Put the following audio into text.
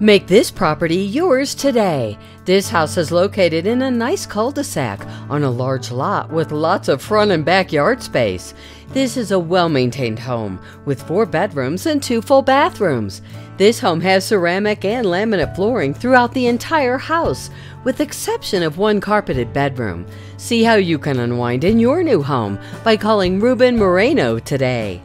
Make this property yours today. This house is located in a nice cul de sac on a large lot with lots of front and backyard space. This is a well maintained home with four bedrooms and two full bathrooms. This home has ceramic and laminate flooring throughout the entire house, with exception of one carpeted bedroom. See how you can unwind in your new home by calling Ruben Moreno today.